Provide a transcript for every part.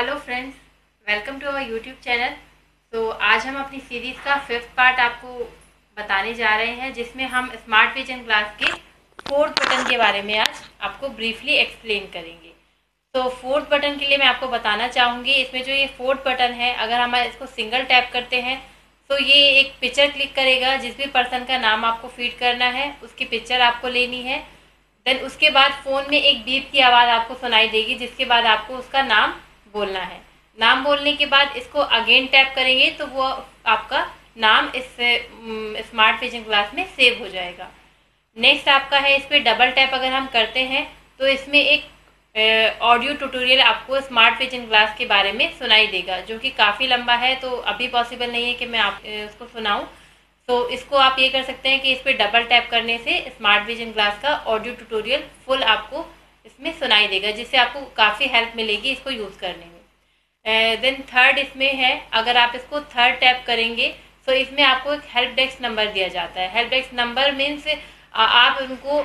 Hello friends welcome to our YouTube channel तो आज हम अपनी सीरीज़ का फिफ्थ पार्ट आपको बताने जा रहे हैं, जिसमें हम स्मार्ट विजन ग्लास के फोर्थ बटन के बारे में आज आपको ब्रीफली एक्सप्लेन करेंगे। तो फोर्थ बटन के लिए मैं आपको बताना चाहूँगी, इसमें जो ये फोर्थ बटन है, अगर हम इसको सिंगल टैप करते हैं तो ये एक पिक्चर क्लिक करेगा, जिस भी पर्सन का नाम आपको फ़ीड करना है, उसकी पिक्चर आपको लेनी है। देन उसके बाद फ़ोन में एक बीप की आवाज़ आपको सुनाई देगी, जिसके बाद आपको उसका नाम बोलना है। नाम बोलने के बाद इसको अगेन टैप करेंगे तो वो आपका नाम इस स्मार्ट विजन क्लास में सेव हो जाएगा। नेक्स्ट आपका है, इस पर डबल टैप अगर हम करते हैं तो इसमें एक ऑडियो ट्यूटोरियल आपको स्मार्ट विजन ग्लास के बारे में सुनाई देगा, जो कि काफ़ी लंबा है तो अभी पॉसिबल नहीं है कि मैं आप उसको सुनाऊँ। तो इसको आप ये कर सकते हैं कि इस पर डबल टैप करने से स्मार्ट विजन ग्लास का ऑडियो ट्यूटोरियल फुल आपको इसमें सुनाई देगा, जिससे आपको काफ़ी हेल्प मिलेगी इसको यूज़ करने में। देन थर्ड इसमें है, अगर आप इसको थर्ड टैप करेंगे तो इसमें आपको एक हेल्प डेस्क नंबर दिया जाता है। हेल्प डेस्क नंबर मीन्स आप उनको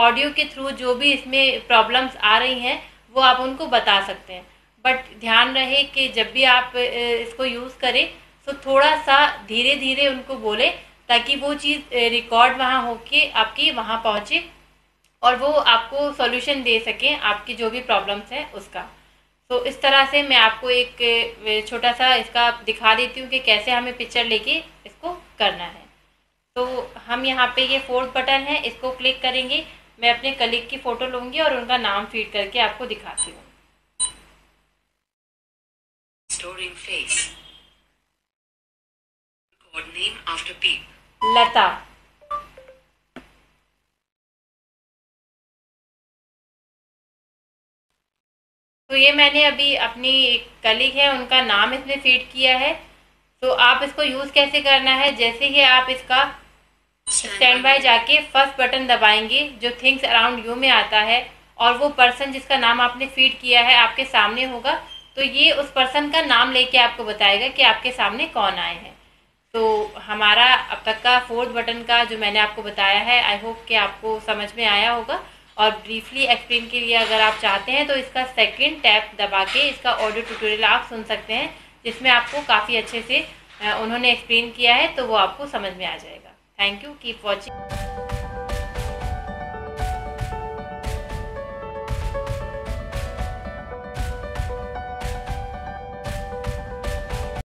ऑडियो के थ्रू जो भी इसमें प्रॉब्लम्स आ रही हैं, वो आप उनको बता सकते हैं। बट ध्यान रहे कि जब भी आप इसको यूज़ करें तो थोड़ा सा धीरे धीरे उनको बोले, ताकि वो चीज़ रिकॉर्ड वहाँ होके आपकी वहाँ पहुँचे। और वो आपको सॉल्यूशन दे सकें आपकी जो भी प्रॉब्लम्स हैं उसका। तो इस तरह से मैं आपको एक छोटा सा इसका दिखा देती हूँ कि कैसे हमें पिक्चर लेके इसको करना है। तो हम यहाँ पे ये फोर्थ बटन है इसको क्लिक करेंगे। मैं अपने कलीग की फ़ोटो लूँगी और उनका नाम फ़ीड करके आपको दिखाती हूँ। लता। तो ये मैंने अभी अपनी एक कलीग है उनका नाम इसमें फ़ीड किया है। तो आप इसको यूज़ कैसे करना है? जैसे ही आप इसका स्टैंड बाय जाके फ़र्स्ट बटन दबाएँगे जो थिंग्स अराउंड यू में आता है और वो पर्सन जिसका नाम आपने फ़ीड किया है आपके सामने होगा। तो ये उस पर्सन का नाम लेके आपको बताएगा कि आपके सामने कौन आए हैं। तो हमारा अब तक का फोर्थ बटन का जो मैंने आपको बताया है आई होप कि आपको समझ में आया होगा। और ब्रीफली एक्सप्लेन के लिए अगर आप चाहते हैं तो इसका सेकंड टैप दबा के इसका ऑडियो ट्यूटोरियल आप सुन सकते हैं, जिसमें आपको काफ़ी अच्छे से उन्होंने एक्सप्लेन किया है तो वो आपको समझ में आ जाएगा। Thank you keep watching